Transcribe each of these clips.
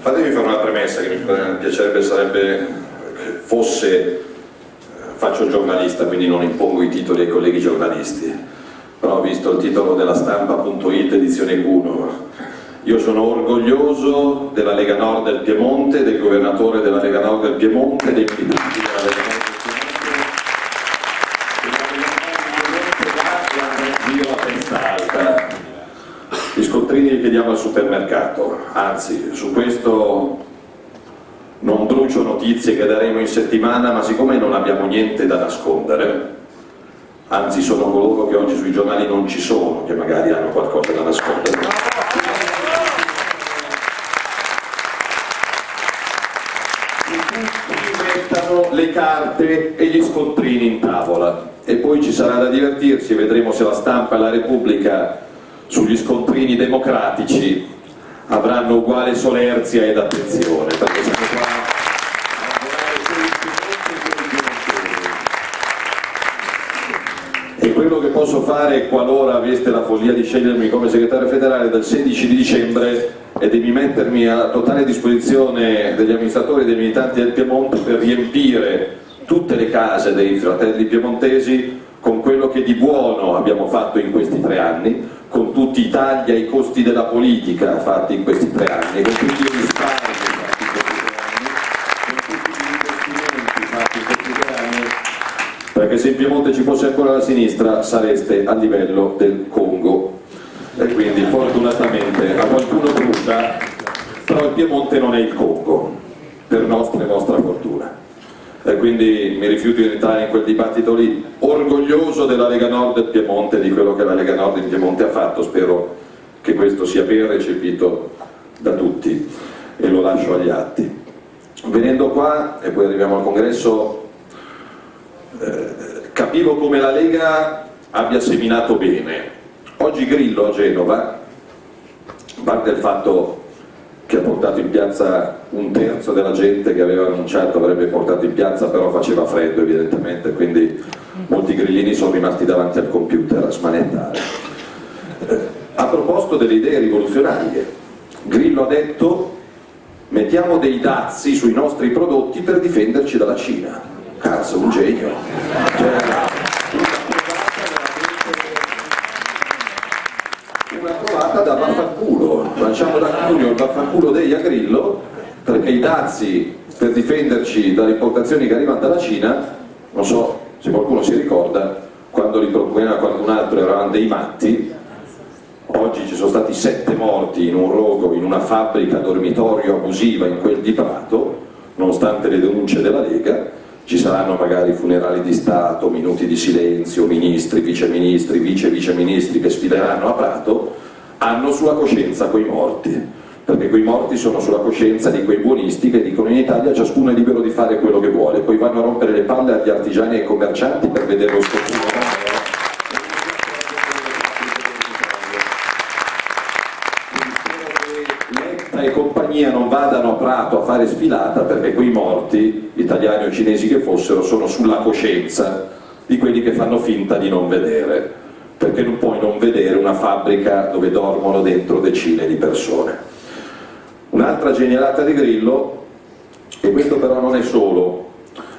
fatemi fare una premessa che mi piacerebbe sarebbe fosse faccio il giornalista quindi non impongo i titoli ai colleghi giornalisti. Però visto il titolo della stampa.it edizione 1 io sono orgoglioso della Lega Nord del Piemonte, del governatore della Lega Nord del Piemonte, dei militanti della Lega Nord del Piemonte, la testa alta. Gli scontrini li chiediamo al supermercato, anzi su questo non brucio notizie che daremo in settimana, ma siccome non abbiamo niente da nascondere, anzi sono coloro che oggi sui giornali non ci sono, che magari hanno qualcosa da nascondere. le carte e gli scontrini in tavola e poi ci sarà da divertirsi, vedremo se la stampa e la Repubblica sugli scontrini democratici avranno uguale solerzia ed attenzione, perché siamo qua e quello che posso fare qualora aveste la follia di scegliermi come segretario federale dal 16 di dicembre e di mettermi a totale disposizione degli amministratori e dei militanti del Piemonte per riempire tutte le case dei fratelli piemontesi con quello che di buono abbiamo fatto in questi tre anni, con tutti i tagli ai costi della politica fatti in questi tre anni, con tutti i risparmi fatti in questi tre anni, con tutti gli investimenti fatti in questi tre anni, perché se in Piemonte ci fosse ancora la sinistra sareste a livello del Congo. E quindi fortunatamente a qualcuno brucia, però il Piemonte non è il Congo, per nostra e vostra fortuna. E quindi mi rifiuto di entrare in quel dibattito lì, orgoglioso della Lega Nord del Piemonte, di quello che la Lega Nord in Piemonte ha fatto, spero che questo sia ben recepito da tutti e lo lascio agli atti. Venendo qua, e poi arriviamo al congresso, eh, capivo come la Lega abbia seminato bene, Oggi Grillo a Genova, a parte il fatto che ha portato in piazza un terzo della gente che aveva annunciato avrebbe portato in piazza, però faceva freddo evidentemente, quindi molti grillini sono rimasti davanti al computer a smanettare. Eh, ha proposto delle idee rivoluzionarie. Grillo ha detto mettiamo dei dazi sui nostri prodotti per difenderci dalla Cina. Cazzo, un genio. Cioè, fatta da vaffanculo, lanciamo da Cuneo il vaffanculo degli a Grillo perché i dazi per difenderci dalle importazioni che arrivano dalla Cina, non so se qualcuno si ricorda, quando li proponeva qualcun altro eravamo dei matti, oggi ci sono stati sette morti in un rogo, in una fabbrica dormitorio abusiva in quel di Prato, nonostante le denunce della Lega, ci saranno magari funerali di Stato, minuti di silenzio, ministri, viceministri, vice viceministri che sfideranno a Prato, hanno sulla coscienza quei morti, perché quei morti sono sulla coscienza di quei buonisti che dicono in Italia ciascuno è libero di fare quello che vuole, poi vanno a rompere le palle agli artigiani e ai commercianti per vedere lo scopo. e compagnia non vadano a Prato a fare sfilata perché quei morti, italiani o cinesi che fossero, sono sulla coscienza di quelli che fanno finta di non vedere perché non puoi non vedere una fabbrica dove dormono dentro decine di persone. Un'altra genialata di Grillo, e questo però non è solo,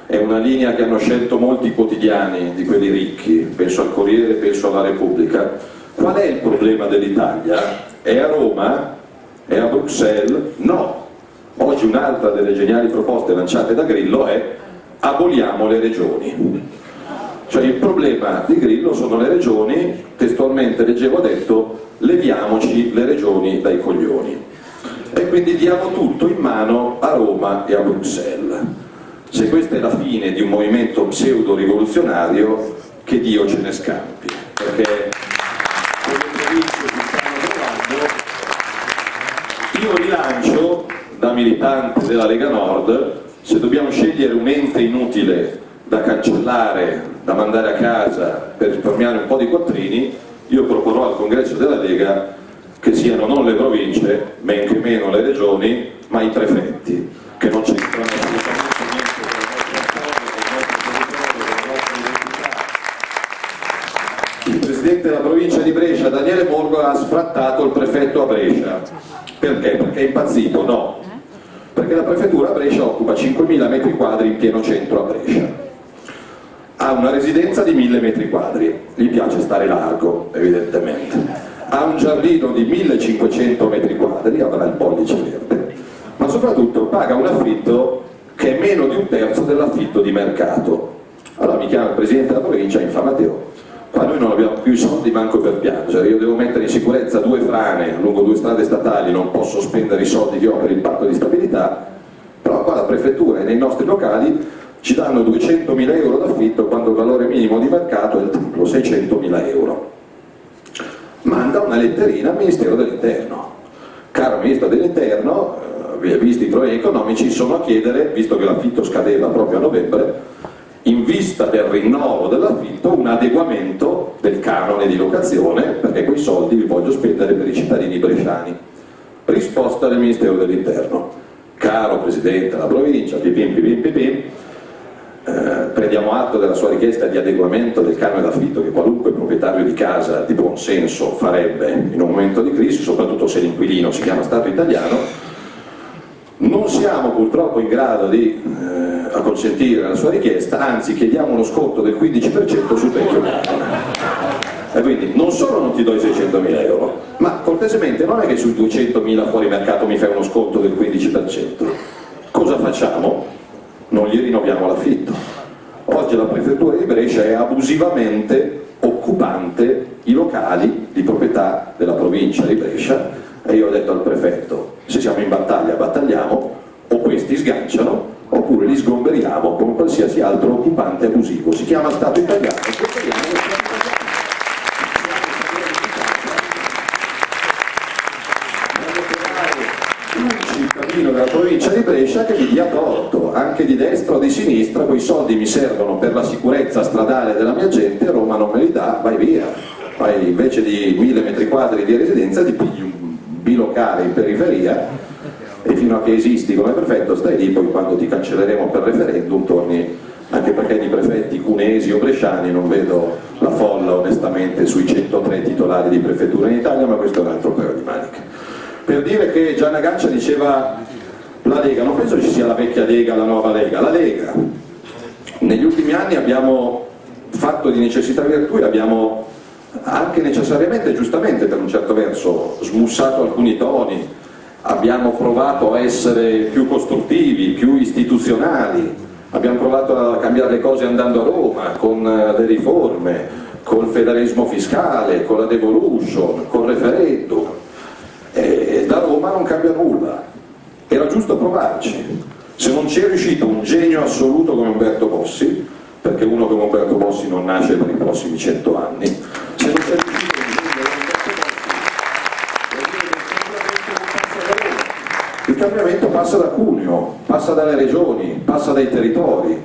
è una linea che hanno scelto molti quotidiani di quelli ricchi, penso al Corriere, penso alla Repubblica, qual è il problema dell'Italia? È a Roma? È a Bruxelles? No. Oggi un'altra delle geniali proposte lanciate da Grillo è aboliamo le regioni. Cioè il problema di Grillo sono le regioni, testualmente leggevo detto, leviamoci le regioni dai coglioni. E quindi diamo tutto in mano a Roma e a Bruxelles. Se questa è la fine di un movimento pseudo-rivoluzionario, che Dio ce ne scampi. Perché come previsto si io rilancio da militante della Lega Nord, se dobbiamo scegliere un ente inutile da cancellare, da mandare a casa per risparmiare un po' di quattrini, io proporrò al congresso della Lega che siano non le province, men che meno le regioni, ma i prefetti, che non c'entrano assolutamente niente con la nostra. Il presidente della provincia di Brescia, Daniele Borgo, ha sfrattato il prefetto a Brescia. Perché? Perché è impazzito? No. perché la prefettura a Brescia occupa 5.000 metri quadri in pieno centro a Brescia. Ha una residenza di 1.000 metri quadri, gli piace stare largo, evidentemente. Ha un giardino di 1.500 metri quadri, avrà il pollice verde, ma soprattutto paga un affitto che è meno di un terzo dell'affitto di mercato. Allora mi chiama il presidente della provincia e mi fa Matteo, qua noi non abbiamo più i soldi manco per piangere, io devo mettere in sicurezza due frane lungo due strade statali, non posso spendere i soldi che ho per il patto di stabilità, però qua la prefettura e nei nostri locali ci danno 200.000 euro d'affitto quando il valore minimo di mercato è il triplo, 600.000 euro. Manda una letterina al Ministero dell'Interno. Caro Ministro dell'Interno, eh, visti i problemi economici, sono a chiedere, visto che l'affitto scadeva proprio a novembre, in vista del rinnovo dell'affitto un adeguamento del canone di locazione perché quei soldi li voglio spendere per i cittadini bresciani. Risposta del Ministero dell'Interno. Caro Presidente della provincia, pipim pipim pipim, eh, prendiamo atto della sua richiesta di adeguamento del canone d'affitto che qualunque proprietario di casa di buon senso farebbe in un momento di crisi, soprattutto se l'inquilino si chiama Stato italiano, non siamo purtroppo in grado di eh, consentire la sua richiesta, anzi chiediamo uno sconto del 15% sul vecchio canone. E quindi non solo non ti do i 600.000 euro, ma cortesemente non è che sui 200.000 fuori mercato mi fai uno sconto del 15%. Cosa facciamo? Non gli rinnoviamo l'affitto. Oggi la prefettura di Brescia è abusivamente occupante i locali di proprietà della provincia di Brescia e io ho detto al prefetto, se siamo in battaglia battagliamo, o questi sganciano, oppure li sgomberiamo come qualsiasi altro occupante abusivo. Si chiama Stato italiano. un cittadino della provincia di Brescia che mi dia torto, anche di destra o di sinistra, quei soldi mi servono per la sicurezza stradale della mia gente, Roma non me li dà, vai via. Vai, invece di mille metri quadri di residenza ti pigli un bilocale in periferia e fino a che esisti come prefetto stai lì, poi quando ti cancelleremo per referendum torni, anche perché di prefetti cunesi o bresciani non vedo la folla onestamente sui 103 titolari di prefettura in Italia, ma questo è un altro paio di maniche. Per dire che Gianna Gancia diceva la Lega, non penso ci sia la vecchia Lega, la nuova Lega, la Lega. Negli ultimi anni abbiamo fatto di necessità virtù e abbiamo anche necessariamente giustamente per un certo verso smussato alcuni toni, abbiamo provato a essere più costruttivi, più istituzionali, abbiamo provato a cambiare le cose andando a Roma con eh, le riforme, col federalismo fiscale, con la devolution, col referendum. E da Roma non cambia nulla, era giusto provarci. Se non ci è riuscito un genio assoluto come Umberto Bossi, perché uno come Umberto Bossi non nasce per i prossimi cento anni, se non c'è riuscito il cambiamento passa da Cuneo, passa dalle regioni, passa dai territori,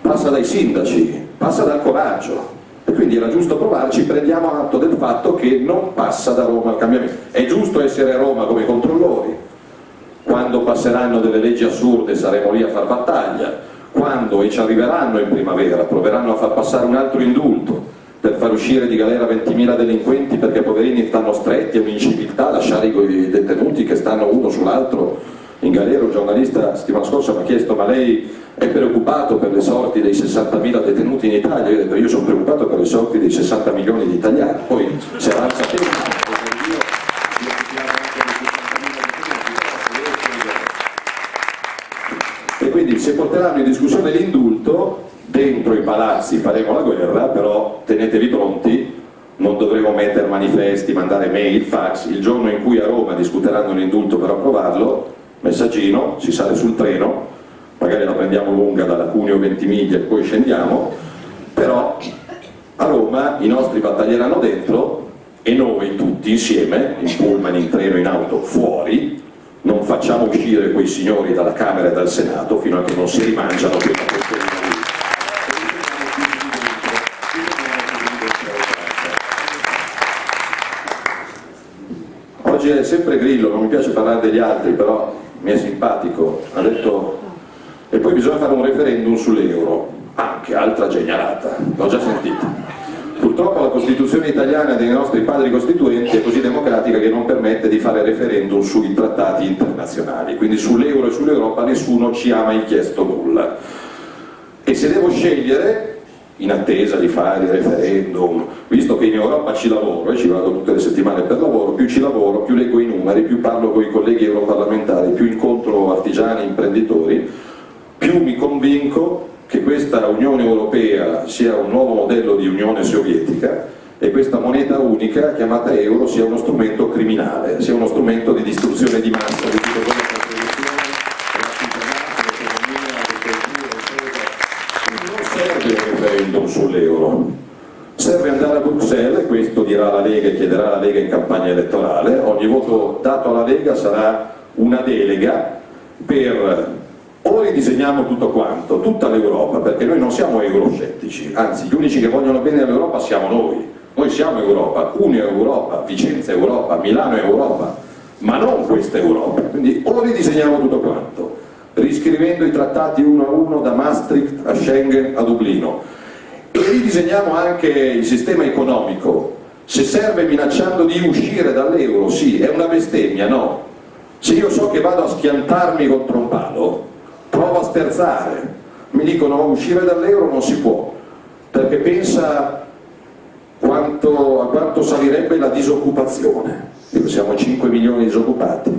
passa dai sindaci, passa dal coraggio e quindi era giusto provarci, prendiamo atto del fatto che non passa da Roma il cambiamento. È giusto essere a Roma come controllori, quando passeranno delle leggi assurde saremo lì a far battaglia, quando e ci arriveranno in primavera, proveranno a far passare un altro indulto, per far uscire di galera 20.000 delinquenti perché poverini stanno stretti, è un'inciviltà lasciare i detenuti che stanno uno sull'altro in galera. Un giornalista settimana scorsa mi ha chiesto ma lei è preoccupato per le sorti dei 60.000 detenuti in Italia? Io ho detto io sono preoccupato per le sorti dei 60 milioni di italiani, poi se dentro i palazzi faremo la guerra, però tenetevi pronti, non dovremo mettere manifesti, mandare mail, fax, il giorno in cui a Roma discuteranno l'indulto per approvarlo, messaggino, si sale sul treno, magari la prendiamo lunga dalla Cuneo 20 miglia e poi scendiamo, però a Roma i nostri battaglieranno dentro e noi tutti insieme, in pullman, in treno, in auto, fuori, non facciamo uscire quei signori dalla Camera e dal Senato fino a che non si rimangiano quella sempre Grillo, non mi piace parlare degli altri, però mi è simpatico, ha detto e poi bisogna fare un referendum sull'euro, anche altra genialata, l'ho già sentita. Purtroppo la Costituzione italiana dei nostri padri costituenti è così democratica che non permette di fare referendum sui trattati internazionali, quindi sull'euro e sull'Europa nessuno ci ha mai chiesto nulla. E se devo scegliere, in attesa di fare il referendum, visto che in Europa ci lavoro e ci vado tutte le settimane per lavoro, più ci lavoro, più leggo i numeri, più parlo con i colleghi europarlamentari, più incontro artigiani e imprenditori, più mi convinco che questa Unione Europea sia un nuovo modello di Unione Sovietica e questa moneta unica chiamata euro sia uno strumento criminale, sia uno strumento di distruzione di massa di tutto quello che è produzione, l'economia, non serve un referendum sull'euro, serve andare a Bruxelles, dirà la Lega e chiederà la Lega in campagna elettorale, ogni voto dato alla Lega sarà una delega per o ridisegniamo tutto quanto, tutta l'Europa, perché noi non siamo euroscettici, anzi gli unici che vogliono bene all'Europa siamo noi, noi siamo Europa, Cuneo Europa, Vicenza Europa, Milano Europa, ma non questa Europa, quindi o ridisegniamo tutto quanto, riscrivendo i trattati uno a uno da Maastricht a Schengen a Dublino, e ridisegniamo anche il sistema economico, se serve minacciando di uscire dall'euro, sì, è una bestemmia, no? Se io so che vado a schiantarmi contro un palo, provo a sterzare, mi dicono uscire dall'euro non si può, perché pensa quanto, a quanto salirebbe la disoccupazione, Dico, siamo 5 milioni di disoccupati,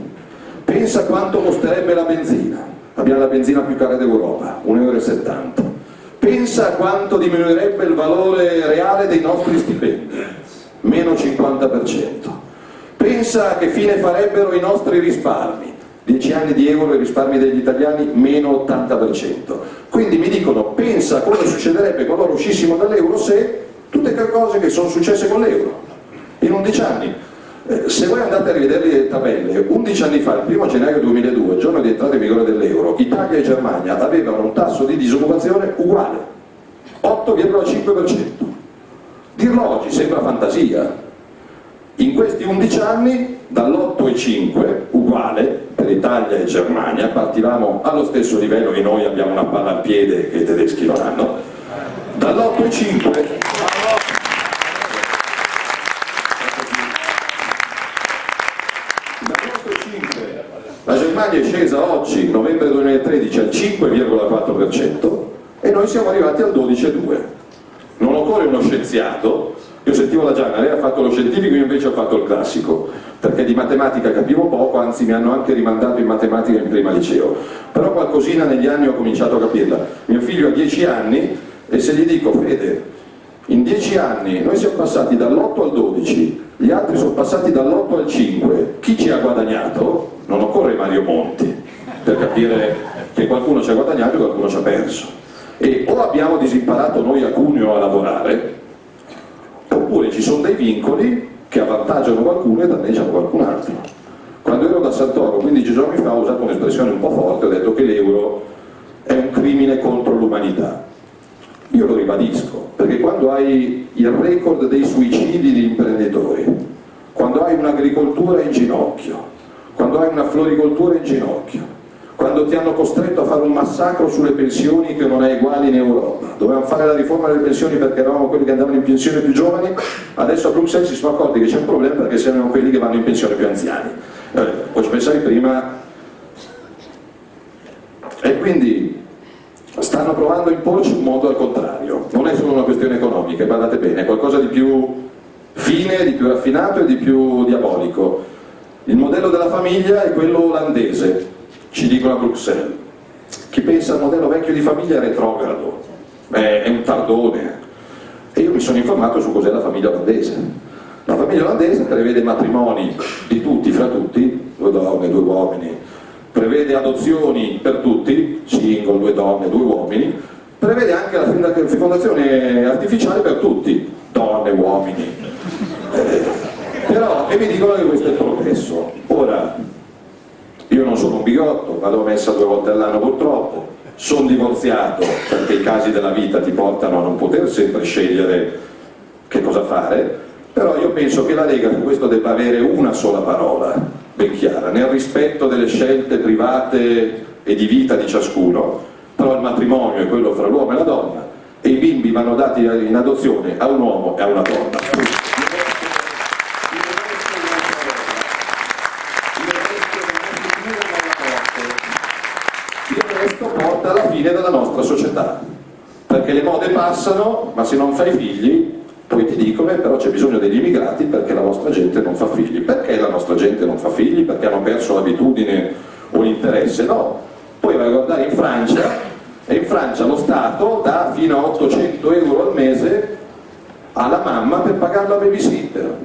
pensa quanto costerebbe la benzina, abbiamo la benzina più cara d'Europa, 1,70 euro, pensa quanto diminuirebbe il valore reale dei nostri stipendi, meno 50%, pensa che fine farebbero i nostri risparmi, 10 anni di euro e risparmi degli italiani meno 80%. Quindi mi dicono, pensa cosa succederebbe qualora uscissimo dall'euro se tutte le cose che sono successe con l'euro in 11 anni. Eh, se voi andate a rivedere le tabelle, 11 anni fa, il 1 gennaio 2002, giorno di entrata in vigore dell'euro, Italia e Germania avevano un tasso di disoccupazione uguale, 8,5%. Dirlo oggi sembra fantasia. In questi 11 anni, dall'8,5 uguale, per Italia e Germania, partivamo allo stesso livello e noi abbiamo una palla al piede che i tedeschi non hanno, dall'8,5 la Germania è scesa oggi, novembre 2013, al 5,4% e noi siamo arrivati al 12,2%. Non occorre uno scienziato, io sentivo la Gianna, lei ha fatto lo scientifico, io invece ho fatto il classico perché di matematica capivo poco, anzi mi hanno anche rimandato in matematica in prima liceo, però qualcosina negli anni ho cominciato a capirla. Mio figlio ha 10 anni e se gli dico, Fede, in 10 anni noi siamo passati dall'8 al 12, gli altri sono passati dall'8 al 5, chi ci ha guadagnato? Non occorre Mario Monti per capire che qualcuno ci ha guadagnato e qualcuno ci ha perso. E o abbiamo disimparato noi a Cuneo a lavorare, oppure ci sono dei vincoli che avvantaggiano qualcuno e danneggiano qualcun altro. Quando ero da Santoro 15 giorni fa ho usato un'espressione un po' forte, ho detto che l'euro è un crimine contro l'umanità. Io lo ribadisco, perché quando hai il record dei suicidi di imprenditori, quando hai un'agricoltura in ginocchio, quando hai una floricoltura in ginocchio, quando ti hanno costretto a fare un massacro sulle pensioni che non è uguale in Europa. Dovevamo fare la riforma delle pensioni perché eravamo quelli che andavano in pensione più giovani, adesso a Bruxelles si sono accorti che c'è un problema perché siamo quelli che vanno in pensione più anziani. Eh, ci pensavi prima. E quindi stanno provando a imporci un modo al contrario. Non è solo una questione economica, guardate bene, è qualcosa di più fine, di più raffinato e di più diabolico. Il modello della famiglia è quello olandese, ci dicono a Bruxelles. Chi pensa al modello vecchio di famiglia è retrogrado, è un tardone. E io mi sono informato su cos'è la famiglia olandese. La famiglia olandese prevede matrimoni di tutti, fra tutti, due donne, due uomini, prevede adozioni per tutti, single, due donne, due uomini, prevede anche la fecondazione artificiale per tutti, donne, uomini. Eh, però, e mi dicono che questo è il progresso. Ora, io non sono un bigotto, vado a messa due volte all'anno purtroppo, sono divorziato perché i casi della vita ti portano a non poter sempre scegliere che cosa fare, però io penso che la Lega su questo debba avere una sola parola, ben chiara, nel rispetto delle scelte private e di vita di ciascuno, però il matrimonio è quello fra l'uomo e la donna e i bimbi vanno dati in adozione a un uomo e a una donna. Il resto porta alla fine della nostra società, perché le mode passano, ma se non fai figli poi ti dicono eh, però c'è bisogno degli immigrati perché la nostra gente non fa figli. Perché la nostra gente non fa figli? Perché hanno perso l'abitudine o l'interesse? No. Poi vai a guardare in Francia e in Francia lo Stato dà fino a 800 euro al mese alla mamma per pagare la babysitter.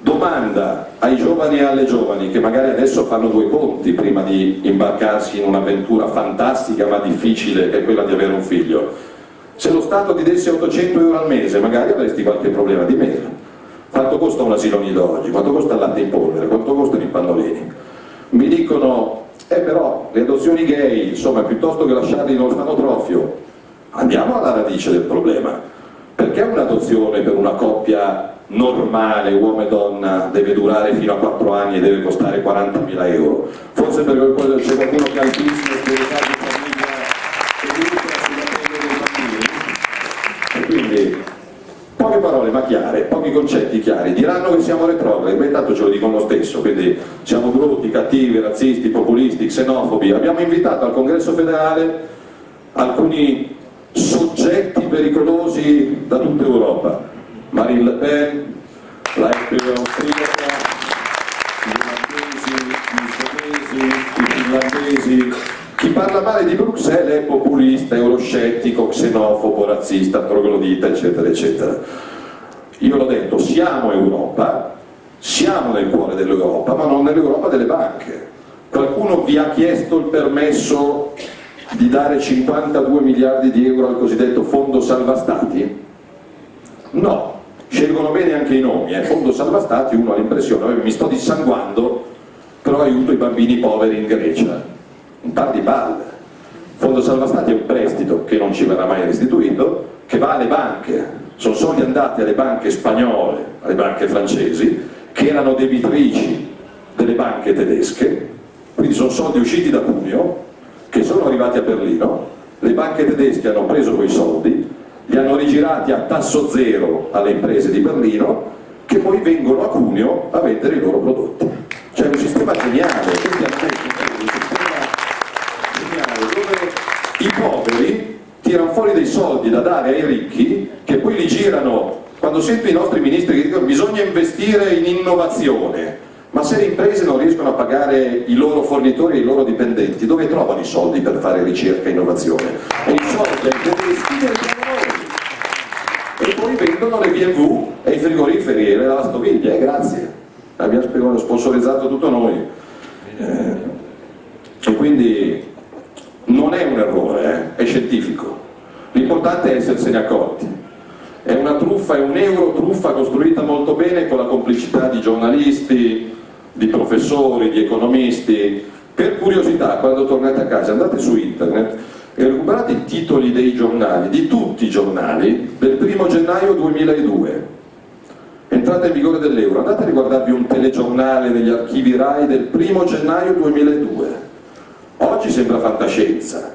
Domanda ai giovani e alle giovani che magari adesso fanno due conti prima di imbarcarsi in un'avventura fantastica ma difficile che è quella di avere un figlio se lo Stato ti desse 800 euro al mese, magari avresti qualche problema di meno. Quanto costa un asilo nido oggi? Quanto costa il latte in polvere? Quanto costano i pannolini? Mi dicono, eh però, le adozioni gay, insomma, piuttosto che lasciarli in orfanotrofio, andiamo alla radice del problema. Perché un'adozione per una coppia normale, uomo e donna, deve durare fino a 4 anni e deve costare 40.000 euro? Forse perché c'è qualcuno che ha il business deve fare poche parole ma chiare, pochi concetti chiari, diranno che siamo retrogradi, ma intanto ce lo dicono lo stesso, quindi siamo brutti, cattivi, razzisti, populisti, xenofobi. Abbiamo invitato al congresso federale alcuni soggetti pericolosi da tutta Europa, Marine Le Pen, la austriaca, gli olandesi, gli svedesi, i finlandesi, chi parla male di Bruxelles è populista, euroscettico, xenofobo, razzista, troglodita, eccetera, eccetera. Io l'ho detto, siamo Europa, siamo nel cuore dell'Europa, ma non nell'Europa delle banche. Qualcuno vi ha chiesto il permesso di dare 52 miliardi di euro al cosiddetto fondo salva stati? No, scelgono bene anche i nomi, eh. fondo salva stati uno ha l'impressione, mi sto dissanguando, però aiuto i bambini poveri in Grecia un par di balle. Fondo Salva Stati è un prestito che non ci verrà mai restituito, che va alle banche, sono soldi andati alle banche spagnole, alle banche francesi, che erano debitrici delle banche tedesche, quindi sono soldi usciti da Cuneo, che sono arrivati a Berlino, le banche tedesche hanno preso quei soldi, li hanno rigirati a tasso zero alle imprese di Berlino, che poi vengono a Cuneo a vendere i loro prodotti. Cioè un sistema geniale, i poveri tirano fuori dei soldi da dare ai ricchi che poi li girano quando sento i nostri ministri che dicono che bisogna investire in innovazione ma se le imprese non riescono a pagare i loro fornitori e i loro dipendenti dove trovano i soldi per fare ricerca e innovazione? e i soldi ai tedeschi li noi e poi vendono le BMW e i frigoriferi e le lavastoviglie, eh, grazie abbiamo sponsorizzato tutto noi eh, e quindi non è un errore, eh? è scientifico. L'importante è essersene accorti. È una truffa, è un euro truffa costruita molto bene con la complicità di giornalisti, di professori, di economisti. Per curiosità, quando tornate a casa, andate su internet e recuperate i titoli dei giornali, di tutti i giornali, del primo gennaio 2002. Entrata in vigore dell'euro, andate a riguardarvi un telegiornale negli archivi RAI del primo gennaio 2002 Oggi sembra fantascienza,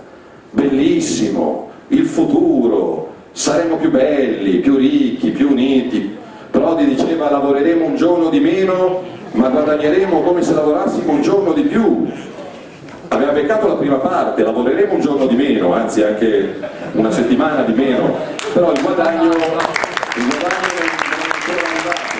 bellissimo, il futuro, saremo più belli, più ricchi, più uniti. Prodi diceva lavoreremo un giorno di meno, ma guadagneremo come se lavorassimo un giorno di più. Aveva beccato la prima parte, lavoreremo un giorno di meno, anzi anche una settimana di meno, però il guadagno, il guadagno non è ancora arrivato.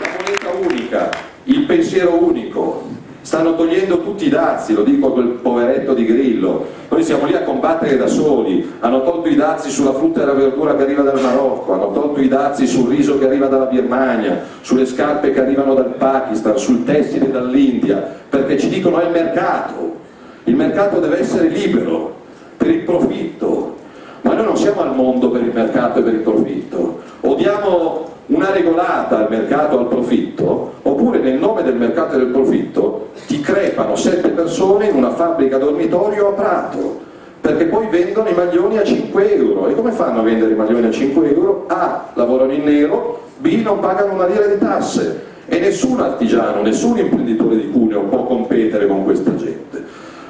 La moneta unica, il pensiero unico, stanno togliendo tutti i dazi, lo dico a quel poveretto di Grillo, noi siamo lì a combattere da soli, hanno tolto i dazi sulla frutta e la verdura che arriva dal Marocco, hanno tolto i dazi sul riso che arriva dalla Birmania, sulle scarpe che arrivano dal Pakistan, sul tessile dall'India, perché ci dicono è il mercato, il mercato deve essere libero per il profitto, ma noi non siamo al mondo per il mercato e per il profitto, odiamo una regolata al mercato al profitto, oppure nel nome del mercato e del profitto ti crepano sette persone in una fabbrica dormitorio a Prato, perché poi vendono i maglioni a 5 euro. E come fanno a vendere i maglioni a 5 euro? A. lavorano in nero, B. non pagano una lira di tasse. E nessun artigiano, nessun imprenditore di Cuneo può competere con questa gente.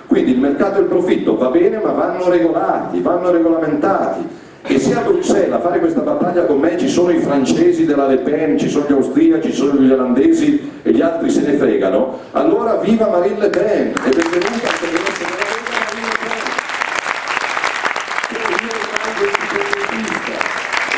Quindi il mercato del profitto va bene ma vanno regolati, vanno regolamentati. E se a Bruxelles a fare questa battaglia con me ci sono i francesi della Le Pen, ci sono gli austriaci, ci sono gli olandesi e gli altri se ne fregano, allora viva Marine Le Pen e benvenuta.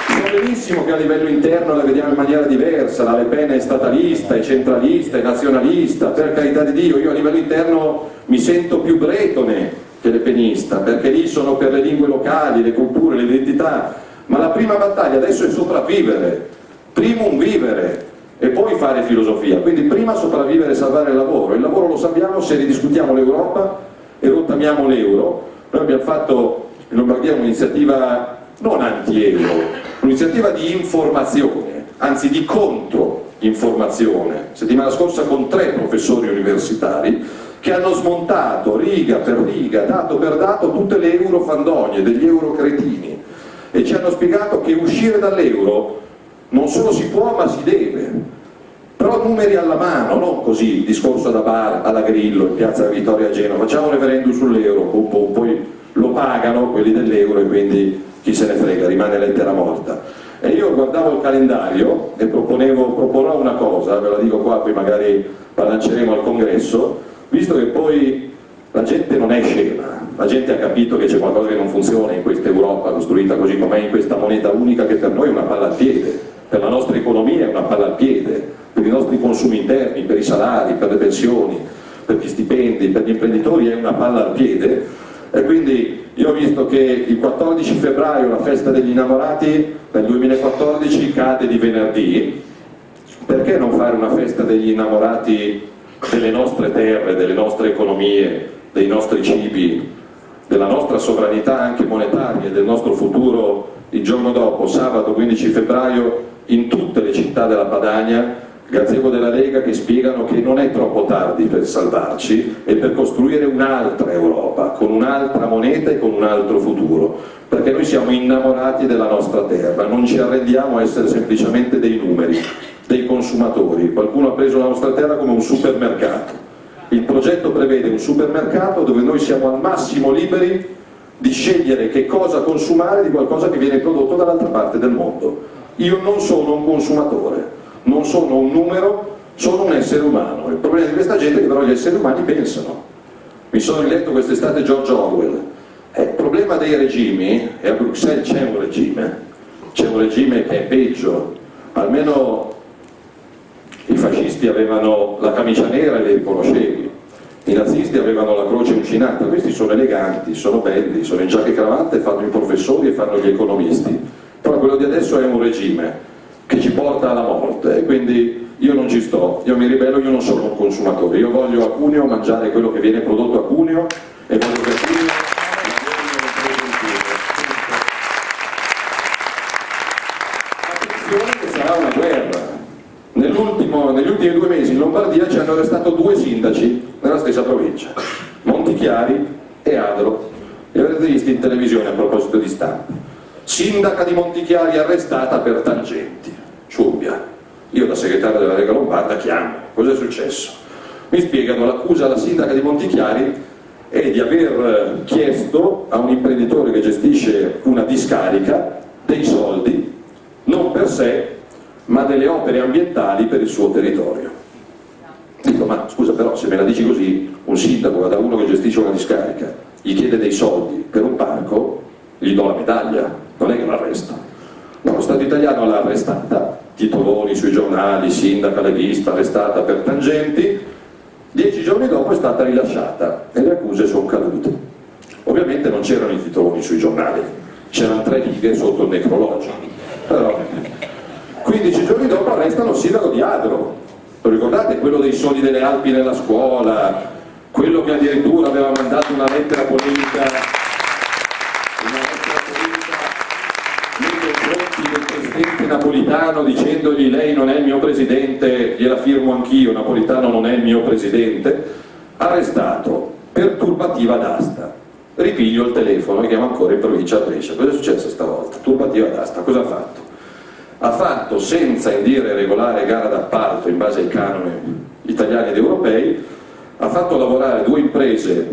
So benissimo che a livello interno la vediamo in maniera diversa, la Le Pen è statalista, è centralista, è nazionalista, per carità di Dio, io a livello interno mi sento più bretone che lepenista, perché lì sono per le lingue locali, le culture, le identità, ma la prima battaglia adesso è sopravvivere, prima un vivere e poi fare filosofia, quindi prima sopravvivere e salvare il lavoro, il lavoro lo salviamo se ridiscutiamo l'Europa e rottamiamo l'euro, noi abbiamo fatto in Lombardia un'iniziativa non anti-euro, un'iniziativa di informazione, anzi di contro-informazione, settimana scorsa con tre professori universitari che hanno smontato riga per riga, dato per dato, tutte le eurofandogne degli eurocretini e ci hanno spiegato che uscire dall'euro non solo si può ma si deve. Però numeri alla mano, non così, discorso da bar alla Grillo in piazza Vittoria a Genova, facciamo un referendum sull'euro, poi lo pagano quelli dell'euro e quindi chi se ne frega, rimane lettera morta. E io guardavo il calendario e proponevo, proporrò una cosa, ve la dico qua, poi magari balanceremo al congresso, visto che poi la gente non è scema, la gente ha capito che c'è qualcosa che non funziona in questa Europa costruita così com'è, in questa moneta unica che per noi è una palla al piede, per la nostra economia è una palla al piede, per i nostri consumi interni, per i salari, per le pensioni, per gli stipendi, per gli imprenditori è una palla al piede. E quindi io ho visto che il 14 febbraio la festa degli innamorati nel 2014 cade di venerdì, perché non fare una festa degli innamorati delle nostre terre, delle nostre economie, dei nostri cibi, della nostra sovranità anche monetaria e del nostro futuro il giorno dopo, sabato 15 febbraio, in tutte le città della Padania, gazebo della Lega che spiegano che non è troppo tardi per salvarci e per costruire un'altra Europa, con un'altra moneta e con un altro futuro, perché noi siamo innamorati della nostra terra, non ci arrendiamo a essere semplicemente dei numeri, dei consumatori. Qualcuno ha preso la nostra terra come un supermercato. Il progetto prevede un supermercato dove noi siamo al massimo liberi di scegliere che cosa consumare di qualcosa che viene prodotto dall'altra parte del mondo. Io non sono un consumatore, non sono un numero, sono un essere umano. Il problema di questa gente è che però gli esseri umani pensano. Mi sono riletto quest'estate George Orwell. Eh, il problema dei regimi, e a Bruxelles c'è un regime, c'è un regime che è peggio, almeno i fascisti avevano la camicia nera e li riconoscevi, i nazisti avevano la croce uncinata, questi sono eleganti, sono belli, sono in giacca e cravatta e fanno i professori e fanno gli economisti, però quello di adesso è un regime che ci porta alla morte. E quindi io non ci sto, io mi ribello, io non sono un consumatore, io voglio a Cuneo mangiare quello che viene prodotto a Cuneo e voglio che a Cuneo ultimi due mesi in Lombardia ci hanno arrestato due sindaci nella stessa provincia, Montichiari e Adro. Li avrete visti in televisione a proposito di stampa. Sindaca di Montichiari arrestata per tangenti, ciubbia. Io da segretario della Lega Lombarda chiamo, cosa è successo? Mi spiegano l'accusa alla sindaca di Montichiari è di aver chiesto a un imprenditore che gestisce una discarica dei soldi, non per sé, ma delle opere ambientali per il suo territorio. Dico, ma scusa però, se me la dici così, un sindaco da uno che gestisce una discarica, gli chiede dei soldi per un parco, gli do la medaglia, non è che l'arresto. No, lo Stato italiano l'ha arrestata, titoloni sui giornali, sindaca leghista arrestata per tangenti, dieci giorni dopo è stata rilasciata e le accuse sono cadute. Ovviamente non c'erano i titoloni sui giornali, c'erano tre righe sotto il necrologio. Però 15 giorni dopo arrestano sindaco di Adro, lo ricordate? Quello dei soldi delle Alpi nella scuola, quello che addirittura aveva mandato una lettera polemica, una lettera polemica nei confronti del presidente napolitano dicendogli lei non è il mio presidente, gliela firmo anch'io, Napolitano non è il mio presidente, arrestato per turbativa d'asta. Ripiglio il telefono e chiamo ancora in provincia a Brescia. Cosa è successo stavolta? Turbativa d'asta, cosa ha fatto? Ha fatto senza indire regolare gara d'appalto in base ai canoni italiani ed europei, ha fatto lavorare due imprese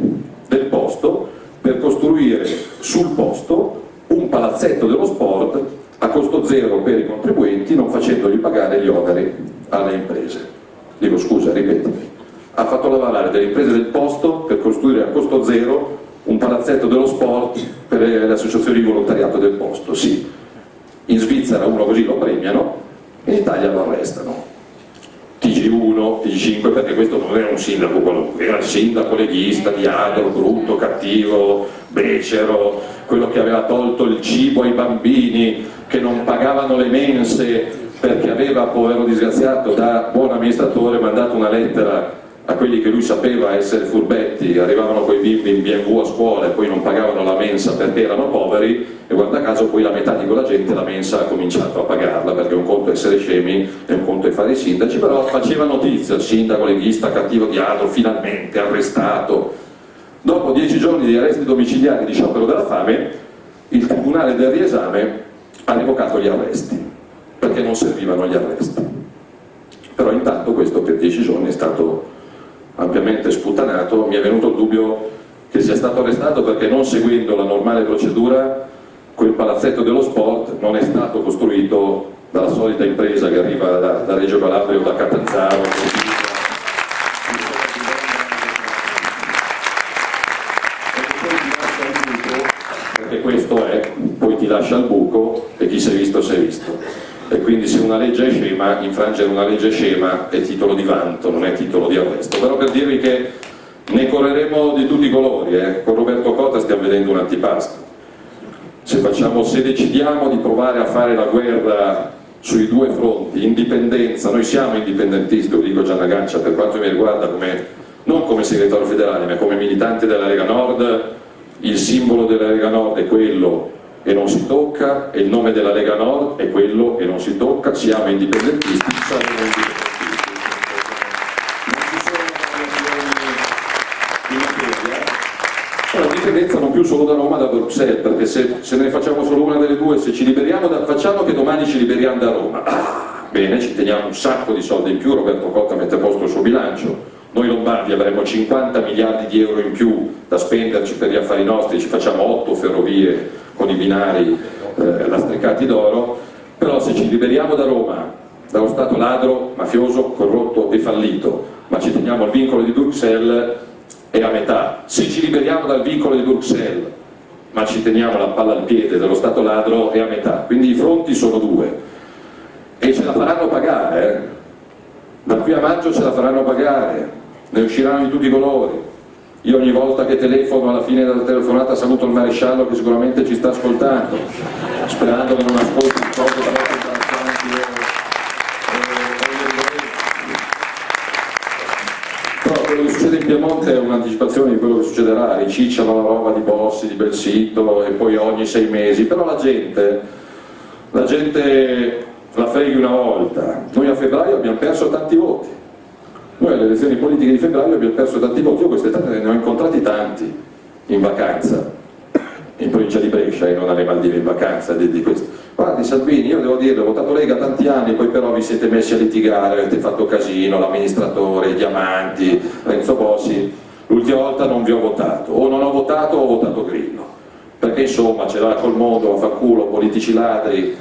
del posto per costruire sul posto un palazzetto dello sport a costo zero per i contribuenti non facendogli pagare gli oneri alle imprese. Dico scusa, ripetimi, ha fatto lavorare delle imprese del posto per costruire a costo zero un palazzetto dello sport per le associazioni di volontariato del posto, sì. In Svizzera uno così lo premiano, in Italia lo arrestano. TG1, TG5 perché questo non era un sindaco qualunque, era il sindaco leghista, diadro, brutto, cattivo, becero, quello che aveva tolto il cibo ai bambini, che non pagavano le mense perché aveva, povero disgraziato, da buon amministratore mandato una lettera a quelli che lui sapeva essere furbetti, arrivavano quei bimbi in BMW a scuola e poi non pagavano la mensa perché erano poveri e guarda caso poi la metà di quella gente la mensa ha cominciato a pagarla perché un conto è essere scemi e un conto è fare i sindaci, però faceva notizia il sindaco leghista cattivo diavolo finalmente arrestato. Dopo dieci giorni di arresti domiciliari di sciopero della fame, il tribunale del riesame ha revocato gli arresti perché non servivano gli arresti. Però intanto questo per dieci giorni è stato ampiamente sputanato, mi è venuto il dubbio che sia stato arrestato perché non seguendo la normale procedura quel palazzetto dello sport non è stato costruito dalla solita impresa che arriva da, da Reggio Calabria o da Catanzaro. Perché questo è, poi ti lascia il buco e chi si è visto si è visto e quindi se una legge è scema, infrangere una legge scema è titolo di vanto, non è titolo di arresto. Però per dirvi che ne correremo di tutti i colori, eh. con Roberto Cotta stiamo vedendo un antipasto. Se, facciamo, se decidiamo di provare a fare la guerra sui due fronti, indipendenza, noi siamo indipendentisti, lo dico Gianna Gancia per quanto mi riguarda come, non come segretario federale, ma come militante della Lega Nord, il simbolo della Lega Nord è quello e non si tocca e il nome della Lega Nord è quello e non si tocca, siamo indipendentisti, saremo indipendentisti. Non più solo da Roma, da Bruxelles, perché se, se ne facciamo solo una delle due, se ci liberiamo da, facciamo che domani ci liberiamo da Roma. Ah, bene, ci teniamo un sacco di soldi in più, Roberto Cotta mette a posto il suo bilancio, noi lombardi avremo 50 miliardi di euro in più da spenderci per gli affari nostri, ci facciamo 8 ferrovie con i binari eh, lastricati d'oro, però se ci liberiamo da Roma, dallo Stato ladro, mafioso, corrotto e fallito, ma ci teniamo al vincolo di Bruxelles, è a metà. Se ci liberiamo dal vincolo di Bruxelles, ma ci teniamo la palla al piede dello Stato ladro, è a metà. Quindi i fronti sono due. E ce la faranno pagare, eh? Da qui a maggio ce la faranno pagare, ne usciranno di tutti i colori. Io ogni volta che telefono alla fine della telefonata saluto il maresciallo che sicuramente ci sta ascoltando, sperando che non ascolti cose troppo interessanti. Però quello che succede in Piemonte è un'anticipazione di quello che succederà, ricicciano la roba di Bossi, di Belsito e poi ogni sei mesi, però la gente, la gente la freghi una volta, noi a febbraio abbiamo perso tanti voti. Noi alle elezioni politiche di febbraio abbiamo perso tanti voti, io quest'estate ne ho incontrati tanti in vacanza, in provincia di Brescia e non alle Maldive in vacanza di, di questo. Guardi Salvini, io devo dire, ho votato Lega tanti anni, poi però vi siete messi a litigare, avete fatto casino, l'amministratore, i diamanti, Renzo Bossi, l'ultima volta non vi ho votato, o non ho votato o ho votato Grillo, perché insomma ce l'ha col mondo, a fa culo, politici ladri,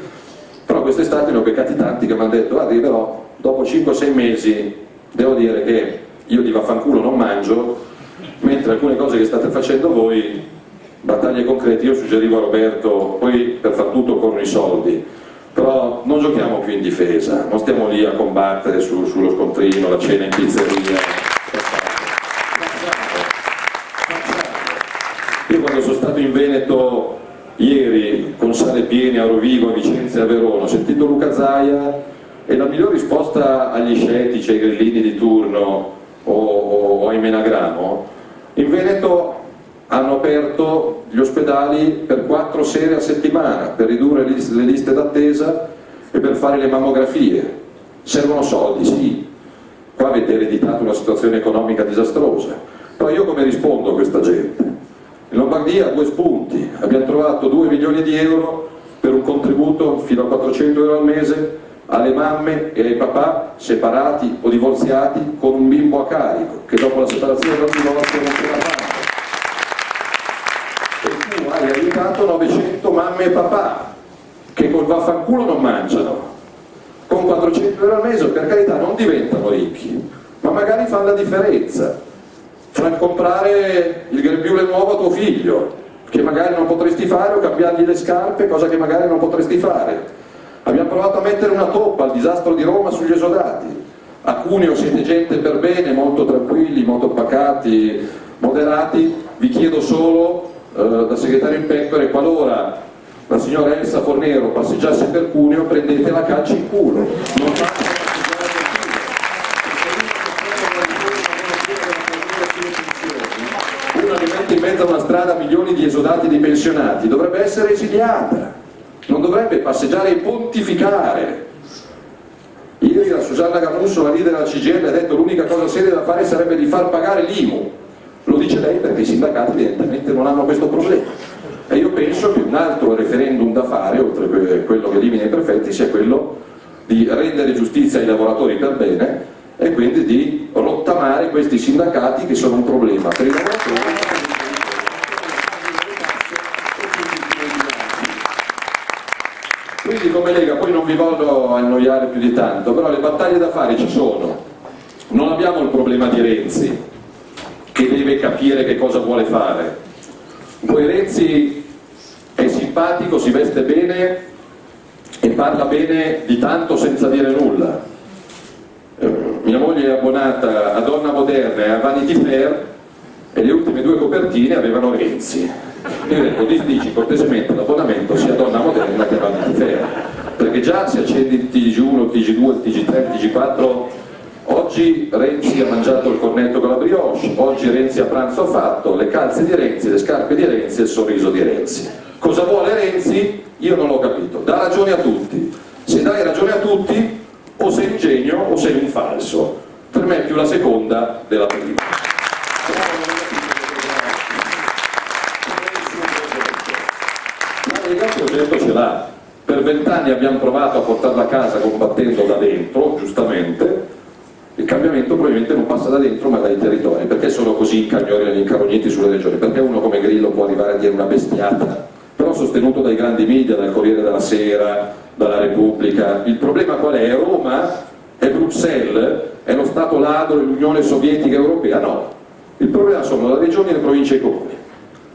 però quest'estate ne ho beccati tanti che mi hanno detto, guardi però dopo 5-6 mesi devo dire che io di vaffanculo non mangio, mentre alcune cose che state facendo voi, battaglie concrete, io suggerivo a Roberto, poi per far tutto con i soldi, però non giochiamo più in difesa, non stiamo lì a combattere su, sullo scontrino, la cena in pizzeria. Ieri con sale piene a Rovigo, a Vicenza e a Verona, ho sentito Luca Zaia e la miglior risposta agli scettici, ai grillini di turno o, o, o ai menagramo, in Veneto hanno aperto gli ospedali per quattro sere a settimana per ridurre le liste d'attesa e per fare le mammografie. Servono soldi, sì. Qua avete ereditato una situazione economica disastrosa. Però io come rispondo a questa gente? In Lombardia due spunti, abbiamo trovato 2 milioni di euro per un contributo fino a 400 euro al mese alle mamme e ai papà separati o divorziati con un bimbo a carico, che dopo la separazione dal divorzio non ce la fanno. sindacato 900 mamme e papà che col vaffanculo non mangiano, con 400 euro al mese per carità non diventano ricchi, ma magari fanno la differenza fra comprare il grembiule nuovo a tuo figlio, che magari non potresti fare, o cambiargli le scarpe, cosa che magari non potresti fare. Abbiamo provato a mettere una toppa al disastro di Roma sugli esodati. A Cuneo siete gente per bene, molto tranquilli, molto pacati, moderati. Vi chiedo solo, eh, da segretario in pecore, qualora la signora Elsa Fornero passeggiasse per Cuneo, prendete la calcia in culo. Mezzo a una strada milioni di esodati e di pensionati dovrebbe essere esiliata, non dovrebbe passeggiare e pontificare. Ieri la Susanna Gamusso, la leader della CGL, ha detto l'unica cosa seria da fare sarebbe di far pagare l'IMU. Lo dice lei perché i sindacati evidentemente non hanno questo problema. E io penso che un altro referendum da fare, oltre a quello che elimina i prefetti, sia quello di rendere giustizia ai lavoratori per bene e quindi di rottamare questi sindacati che sono un problema per i lavoratori. Quindi come Lega poi non vi voglio annoiare più di tanto, però le battaglie da fare ci sono. Non abbiamo il problema di Renzi, che deve capire che cosa vuole fare. Poi Renzi è simpatico, si veste bene e parla bene di tanto senza dire nulla mia moglie è abbonata a Donna Moderna e a Vanity Fair e le ultime due copertine avevano Renzi. Io detto disdici cortesemente l'abbonamento sia a Donna Moderna che a Vanity Fair, perché già se accendi il TG1, il TG2, il TG3, il TG4, oggi Renzi ha mangiato il cornetto con la brioche, oggi Renzi a pranzo ha fatto le calze di Renzi, le scarpe di Renzi e il sorriso di Renzi. Cosa vuole Renzi? Io non l'ho capito. Dà ragione a tutti. Se dai ragione a tutti o sei un genio o sei un falso. Per me è più la seconda della prima. La Lega il progetto ce l'ha. Per vent'anni abbiamo provato a portarla a casa combattendo da dentro, giustamente, il cambiamento probabilmente non passa da dentro ma dai territori, perché sono così incarogniti sulle regioni? Perché uno come Grillo può arrivare a dire una bestiata, però sostenuto dai grandi media, dal Corriere della Sera, dalla Repubblica. Il problema qual è? Roma è Bruxelles, è lo Stato ladro, è l'Unione Sovietica Europea? No. Il problema sono le regioni, le province e i comuni.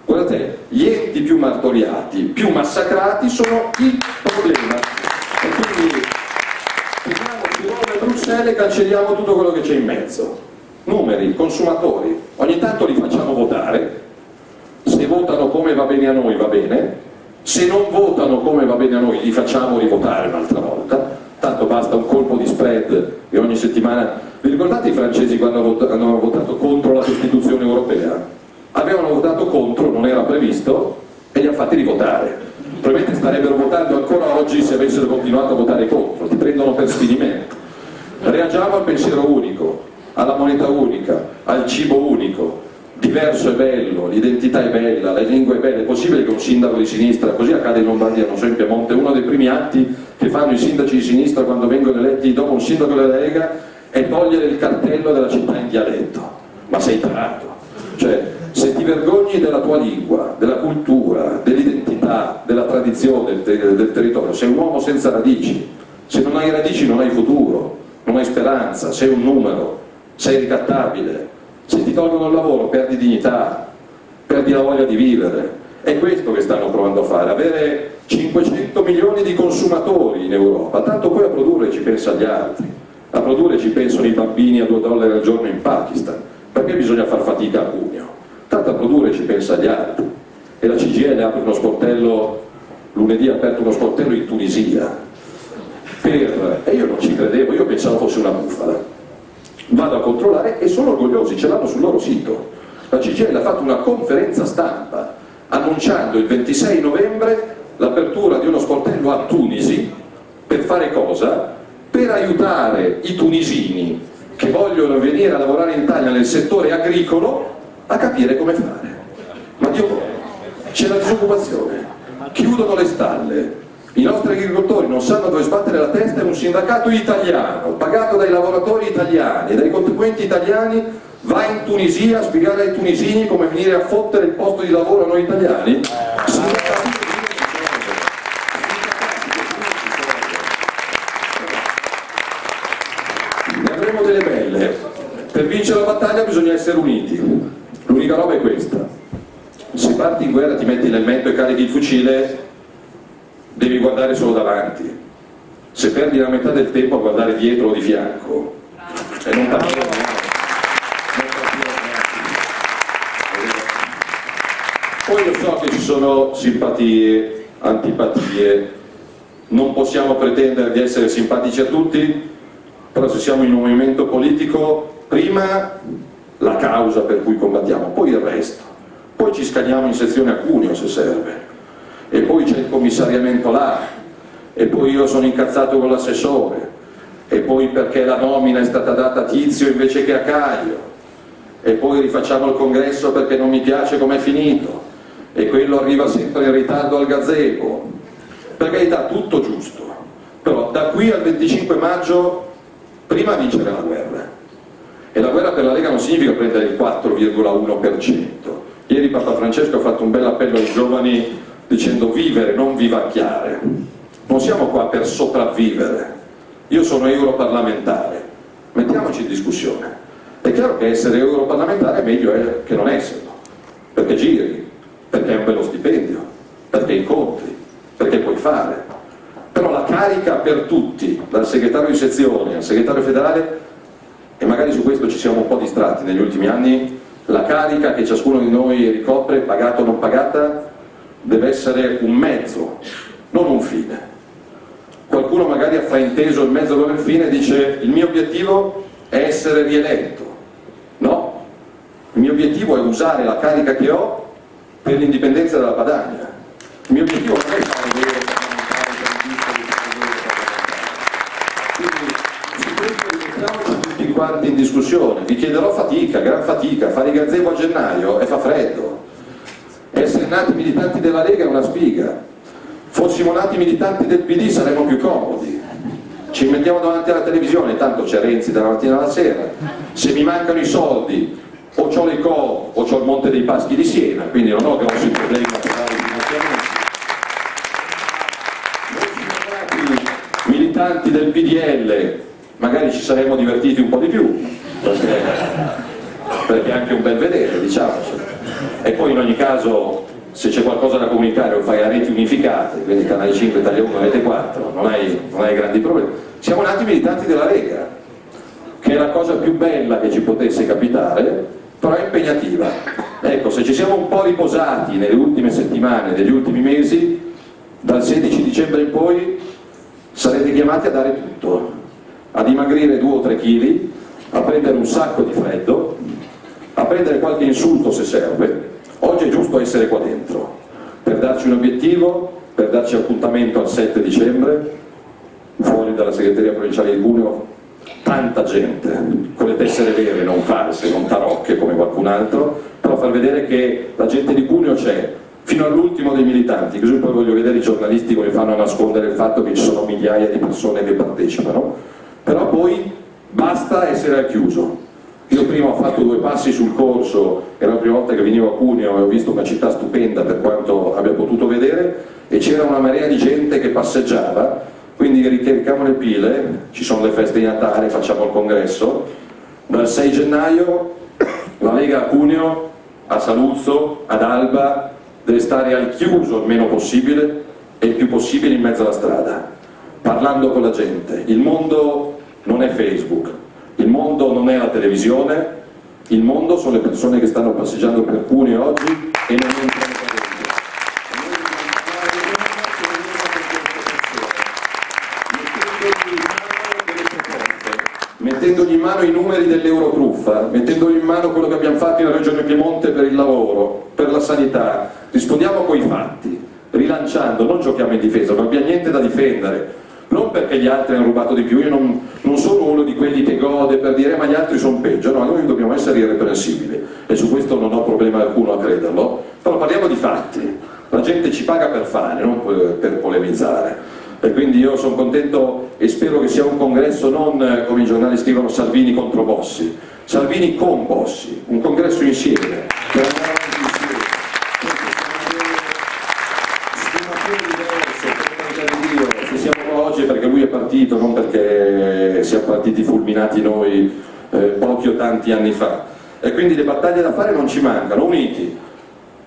Guardate, gli enti più martoriati, più massacrati sono il problema. E quindi tiriamoci Roma e Bruxelles e cancelliamo tutto quello che c'è in mezzo. Numeri, consumatori, ogni tanto li facciamo votare, se votano come va bene a noi va bene, se non votano come va bene a noi li facciamo rivotare un'altra volta tanto basta un colpo di spread e ogni settimana vi ricordate i francesi quando hanno votato contro la Costituzione europea? avevano votato contro, era previsto e li ha fatti rivotare probabilmente starebbero votando ancora oggi se avessero continuato a votare contro ti prendono per sfinimento reagiamo al pensiero unico alla moneta unica, al cibo unico diverso è bello, l'identità è bella, la lingua è bella, è possibile che un sindaco di sinistra, così accade in Lombardia, non so in Piemonte, uno dei primi atti che fanno i sindaci di sinistra quando vengono eletti dopo un sindaco della Lega è togliere il cartello della città in dialetto. Ma sei tarato. Cioè, se ti vergogni della tua lingua, della cultura, dell'identità, della tradizione del, del territorio, sei un uomo senza radici. Se non hai radici non hai futuro, non hai speranza, sei un numero, sei ricattabile se ti tolgono il lavoro perdi dignità, perdi la voglia di vivere. È questo che stanno provando a fare, avere 500 milioni di consumatori in Europa, tanto poi a produrre ci pensa gli altri, a produrre ci pensano i bambini a 2 dollari al giorno in Pakistan, perché bisogna far fatica a Cuneo? Tanto a produrre ci pensa gli altri. E la CGL apre uno sportello, lunedì ha aperto uno sportello in Tunisia, per, e io non ci credevo, io pensavo fosse una bufala vado a controllare e sono orgogliosi, ce l'hanno sul loro sito. La CGL ha fatto una conferenza stampa annunciando il 26 novembre l'apertura di uno sportello a Tunisi per fare cosa? Per aiutare i tunisini che vogliono venire a lavorare in Italia nel settore agricolo a capire come fare. Ma Dio c'è la disoccupazione, chiudono le stalle, i nostri agricoltori non sanno dove sbattere la testa e un sindacato italiano, pagato dai lavoratori italiani, dai contribuenti italiani, va in Tunisia a spiegare ai tunisini come venire a fottere il posto di lavoro a noi italiani? Sindacato Per vincere la battaglia bisogna essere uniti. L'unica roba è questa. Se parti in metti l'elmetto e carichi il fucile, devi guardare solo davanti. Se perdi la metà del tempo a guardare dietro o di fianco, e non parliamo Poi lo so che ci sono simpatie, antipatie, non possiamo pretendere di essere simpatici a tutti, però se siamo in un movimento politico, prima la causa per cui combattiamo, poi il resto. Poi ci scaniamo in sezione a Cuneo se serve, e poi c'è il commissariamento là, e poi io sono incazzato con l'assessore, e poi perché la nomina è stata data a Tizio invece che a Caio, e poi rifacciamo il congresso perché non mi piace com'è finito, e quello arriva sempre in ritardo al gazebo. Per carità, tutto giusto, però da qui al 25 maggio prima vincere la guerra. E la guerra per la Lega non significa prendere il 4,1%. Ieri Papa Francesco ha fatto un bel appello ai giovani dicendo vivere, non vivacchiare. Non siamo qua per sopravvivere. Io sono europarlamentare, mettiamoci in discussione. È chiaro che essere europarlamentare è meglio che non esserlo, perché giri, perché è un bello stipendio, perché incontri, perché puoi fare. Però la carica per tutti, dal segretario di sezione al segretario federale, e magari su questo ci siamo un po' distratti negli ultimi anni, la carica che ciascuno di noi ricopre, pagata o non pagata, deve essere un mezzo, non un fine. Qualcuno magari ha frainteso il mezzo come il fine e dice il mio obiettivo è essere rieletto. No, il mio obiettivo è usare la carica che ho per l'indipendenza della Padania. Il mio obiettivo non è fare quanti in discussione. Vi chiederò fatica, gran fatica, fare i gazebo a gennaio e fa freddo. Essere nati militanti della Lega è una spiga. Fossimo nati militanti del PD saremmo più comodi. Ci mettiamo davanti alla televisione, tanto c'è Renzi dalla mattina alla sera. Se mi mancano i soldi o ho le Co o ho il Monte dei Paschi di Siena, quindi non ho grossi problemi a trovare i finanziamenti. Militanti del PDL, magari ci saremmo divertiti un po' di più, perché, è anche un bel vedere, diciamoci. E poi in ogni caso se c'è qualcosa da comunicare lo fai a reti unificate, quindi Canale 5, Italia 1, Rete 4, non hai, non hai grandi problemi. Siamo nati militanti della Lega, che è la cosa più bella che ci potesse capitare, però è impegnativa. Ecco, se ci siamo un po' riposati nelle ultime settimane, negli ultimi mesi, dal 16 dicembre in poi sarete chiamati a dare tutto, a dimagrire 2 o 3 kg, a prendere un sacco di freddo, a prendere qualche insulto se serve. Oggi è giusto essere qua dentro, per darci un obiettivo, per darci appuntamento al 7 dicembre, fuori dalla segreteria provinciale di Cuneo tanta gente con le tessere vere, non false, non tarocche come qualcun altro, però far vedere che la gente di Cuneo c'è, fino all'ultimo dei militanti, così poi voglio vedere i giornalisti come fanno a nascondere il fatto che ci sono migliaia di persone che partecipano, però poi basta essere al chiuso. Io prima ho fatto due passi sul corso, era la prima volta che venivo a Cuneo e ho visto una città stupenda per quanto abbia potuto vedere e c'era una marea di gente che passeggiava quindi ricarichiamo le pile, ci sono le feste di Natale, facciamo il congresso, dal 6 gennaio la Lega a Cuneo, a Saluzzo, ad Alba, deve stare al chiuso il meno possibile e il più possibile in mezzo alla strada, parlando con la gente. Il mondo non è Facebook, il mondo non è la televisione, il mondo sono le persone che stanno passeggiando per Cuneo oggi e non entrano mettendogli in mano i numeri dell'Eurotruffa, mettendogli in mano quello che abbiamo fatto in Regione Piemonte per il lavoro, per la sanità, rispondiamo coi fatti, rilanciando, non giochiamo in difesa, non abbiamo niente da difendere, perché gli altri hanno rubato di più, io non, non sono uno di quelli che gode per dire ma gli altri sono peggio, no, noi dobbiamo essere irreprensibili e su questo non ho problema alcuno a crederlo, però parliamo di fatti, la gente ci paga per fare, non per polemizzare. E quindi io sono contento e spero che sia un congresso non eh, come i giornali scrivono Salvini contro Bossi, Salvini con Bossi, un congresso insieme. Se siamo qua oggi è perché lui è partito, non perché siamo partiti fulminati noi eh, pochi o tanti anni fa. E quindi le battaglie da fare non ci mancano, uniti,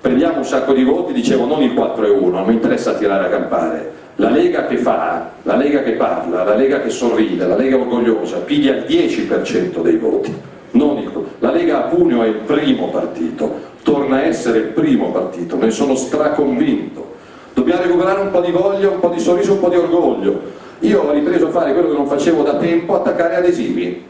prendiamo un sacco di voti, dicevo non il 4 e 1, non mi interessa tirare a campare, la Lega che fa, la Lega che parla, la Lega che sorride, la Lega orgogliosa, piglia il 10% dei voti, il... la Lega a Pugno è il primo partito, torna a essere il primo partito, ne sono straconvinto, dobbiamo recuperare un po' di voglia, un po' di sorriso, un po' di orgoglio, io ho ripreso a fare quello che non facevo da tempo, attaccare adesivi.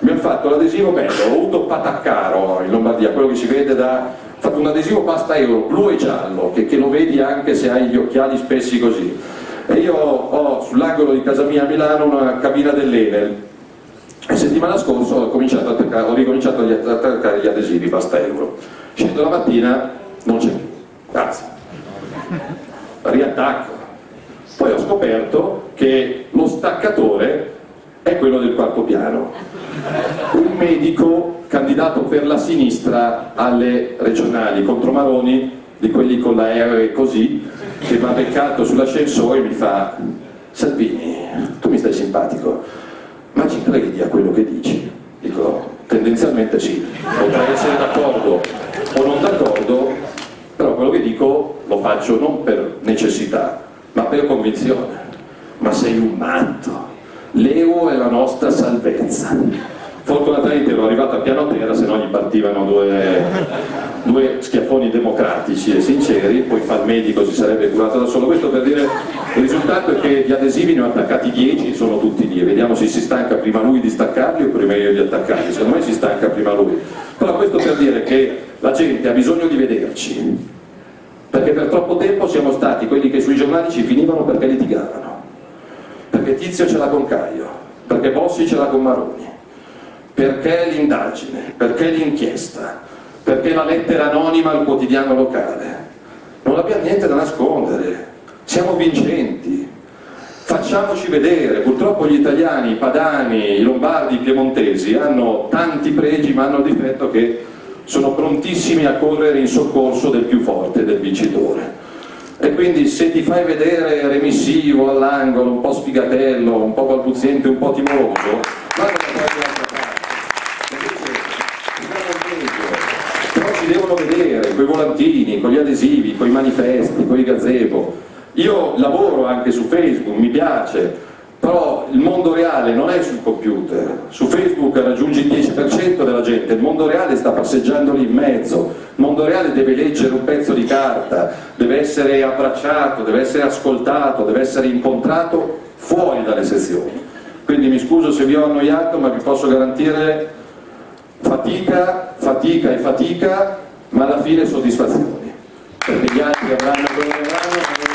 Mi hanno fatto l'adesivo bello, ho avuto Pataccaro in Lombardia, quello che si vede da... ho fatto un adesivo pasta euro, blu e giallo, che, che lo vedi anche se hai gli occhiali spessi così. E io ho sull'angolo di casa mia a Milano una cabina dell'Enel. La settimana scorsa ho, ho ricominciato ad attaccare gli adesivi pasta euro. Scendo la mattina, non c'è più. Grazie. Riattacco poi ho scoperto che lo staccatore è quello del quarto piano. Un medico candidato per la sinistra alle regionali contro Maroni, di quelli con la R così, che ha beccato sull'ascensore e mi fa Salvini, tu mi stai simpatico, ma ci credi a quello che dici? Dico, tendenzialmente sì, potrei essere d'accordo o non d'accordo, però quello che dico lo faccio non per necessità, ma per convinzione. Ma sei un matto. L'euro è la nostra salvezza. Fortunatamente ero arrivato a piano terra, se no gli partivano due, due schiaffoni democratici e sinceri, poi fa il medico si sarebbe curato da solo. Questo per dire, il risultato è che gli adesivi ne ho attaccati 10, sono tutti lì, vediamo se si stanca prima lui di staccarli o prima io di attaccarli, secondo me si stanca prima lui. Però questo per dire che la gente ha bisogno di vederci, perché per troppo tempo siamo stati quelli che sui giornali ci finivano perché litigavano, perché Tizio ce l'ha con Caio, perché Bossi ce l'ha con Maroni, perché l'indagine, perché l'inchiesta, perché la lettera anonima al quotidiano locale. Non abbiamo niente da nascondere, siamo vincenti, facciamoci vedere, purtroppo gli italiani, i padani, i lombardi, i piemontesi hanno tanti pregi ma hanno il difetto che sono prontissimi a correre in soccorso del più forte, del vincitore. E quindi se ti fai vedere remissivo all'angolo, un po' sfigatello, un po' balbuziente, un po' timoroso, guarda da qualche altra parte. Invece, però ci devono vedere, con i volantini, con gli adesivi, con i manifesti, con i gazebo. Io lavoro anche su Facebook, mi piace, però il mondo reale non è sul computer, su Facebook raggiungi il 10% della gente, il mondo reale sta passeggiando lì in mezzo, il mondo reale deve leggere un pezzo di carta, deve essere abbracciato, deve essere ascoltato, deve essere incontrato fuori dalle sezioni. Quindi mi scuso se vi ho annoiato, ma vi posso garantire fatica, fatica e fatica, ma alla fine soddisfazioni, perché gli altri avranno quello che avranno.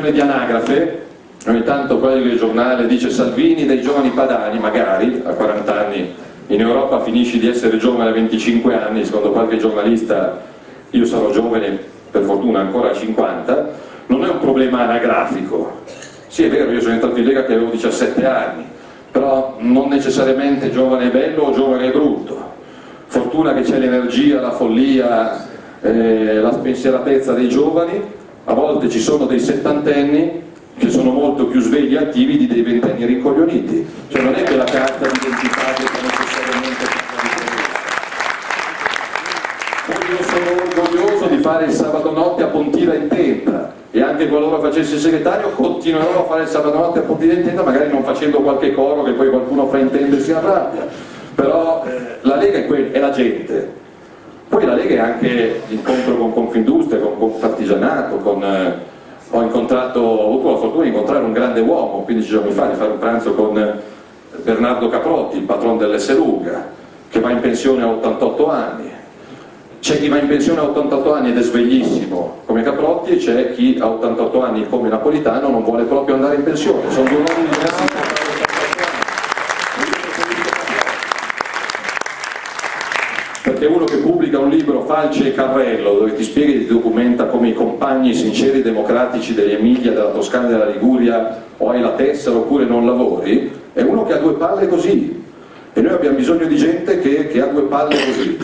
È questione di anagrafe, ogni tanto quello del giornale dice Salvini dei giovani padani, magari a 40 anni in Europa finisci di essere giovane a 25 anni, secondo qualche giornalista io sarò giovane per fortuna ancora a 50, non è un problema anagrafico. Sì è vero, io sono entrato in Lega che avevo 17 anni, però non necessariamente giovane e bello o giovane e brutto. Fortuna che c'è l'energia, la follia, eh, la spensieratezza dei giovani a volte ci sono dei settantenni che sono molto più svegli e attivi di dei ventenni rincoglioniti, cioè non è che la carta d'identità debba necessariamente io sono orgoglioso di fare il sabato notte a Pontila in tenda. E anche qualora facessi il segretario continuerò a fare il sabato notte a Pontila in tenda magari non facendo qualche coro che poi qualcuno fraintende e si arrabbia però eh, la Lega è, è la gente poi la Lega è anche l'incontro con Confindustria, con Confartigianato, con, eh, ho, incontrato, ho avuto la fortuna di incontrare un grande uomo 15 giorni fa, di fare un pranzo con Bernardo Caprotti, il patron dell'S Lunga, che va in pensione a 88 anni. C'è chi va in pensione a 88 anni ed è sveglissimo come Caprotti e c'è chi a 88 anni come Napolitano non vuole proprio andare in pensione. Sono due uomini diversi. perché uno che pubblica un libro Falce e Carrello dove ti spiega e ti documenta come i compagni sinceri democratici dell'Emilia, della Toscana e della Liguria o hai la tessera oppure non lavori, è uno che ha due palle così e noi abbiamo bisogno di gente che, che ha due palle così.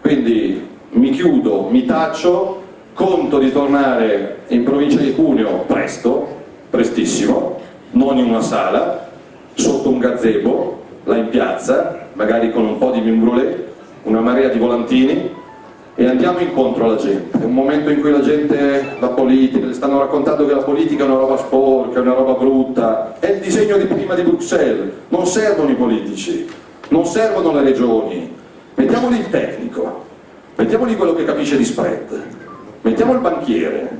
Quindi mi chiudo, mi taccio, conto di tornare in provincia di Cuneo presto, prestissimo, non in una sala, sotto un gazebo, là in piazza, magari con un po' di mimbrolè, una marea di volantini e andiamo incontro alla gente. È un momento in cui la gente, la politica, le stanno raccontando che la politica è una roba sporca, è una roba brutta. È il disegno di prima di Bruxelles. Non servono i politici, non servono le regioni. Mettiamoli il tecnico, mettiamoli quello che capisce di spread, mettiamo il banchiere.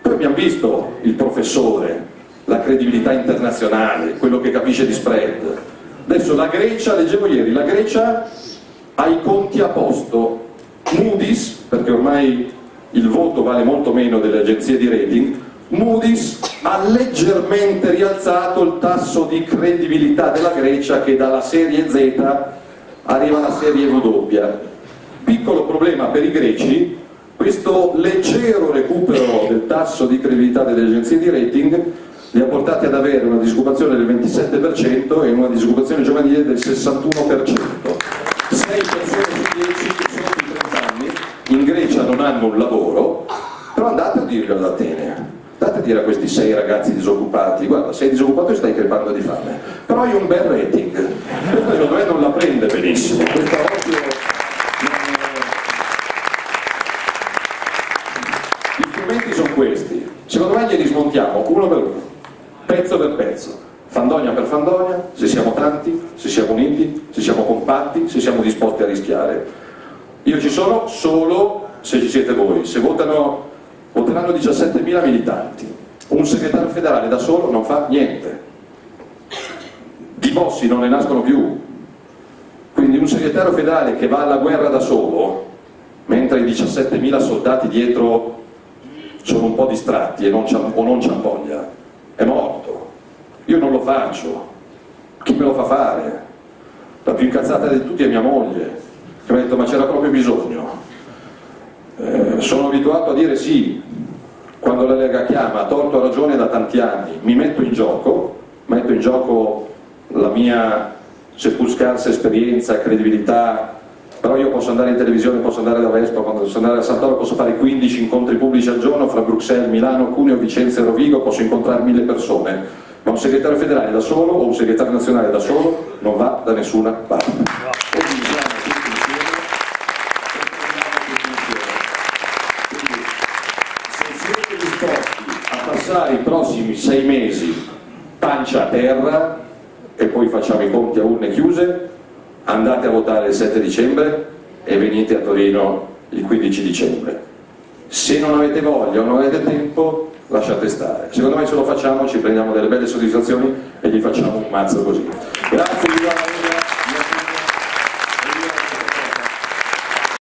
Poi abbiamo visto il professore, la credibilità internazionale, quello che capisce di spread. Adesso la Grecia, leggevo ieri, la Grecia ha i conti a posto, Moody's, perché ormai il voto vale molto meno delle agenzie di rating, Moody's ha leggermente rialzato il tasso di credibilità della Grecia che dalla serie Z arriva alla serie W. Piccolo problema per i greci, questo leggero recupero del tasso di credibilità delle agenzie di rating li ha portati ad avere una disoccupazione del 27% e una disoccupazione giovanile del 61%. 6 persone su 10 che sotto i 30 anni in Grecia non hanno un lavoro, però andate a dirlo ad Atene, andate a dire a questi 6 ragazzi disoccupati, guarda sei disoccupato e stai crepando di fame, però hai un bel rating, questa secondo me non la prende benissimo, questa occhio Gli strumenti sono questi, secondo me glieli smontiamo uno per uno pezzo per pezzo, fandonia per fandonia, se siamo tanti, se siamo uniti, se siamo compatti, se siamo disposti a rischiare. Io ci sono solo se ci siete voi, se votano, voteranno 17.000 militanti, un segretario federale da solo non fa niente, di bossi non ne nascono più, quindi un segretario federale che va alla guerra da solo, mentre i 17.000 soldati dietro sono un po' distratti non o non c'han voglia, è morto. Io non lo faccio. Chi me lo fa fare? La più incazzata di tutti è mia moglie, ha detto ma c'era proprio bisogno. Eh, sono abituato a dire sì, quando la Lega chiama, torto a ragione da tanti anni, mi metto in gioco, metto in gioco la mia seppur scarsa esperienza, credibilità, però io posso andare in televisione, posso andare da Vespa, posso andare a Santoro, posso fare 15 incontri pubblici al giorno fra Bruxelles, Milano, Cuneo, Vicenza e Rovigo, posso incontrare mille persone, ma un segretario federale da solo o un segretario nazionale da solo non va da nessuna parte. Se siete disposti a passare i prossimi sei mesi pancia a terra e poi facciamo i conti a urne chiuse, andate a votare il 7 dicembre e venite a Torino il 15 dicembre. Se non avete voglia o non avete tempo, lasciate stare. Secondo me se lo facciamo ci prendiamo delle belle soddisfazioni e gli facciamo un mazzo così. Grazie,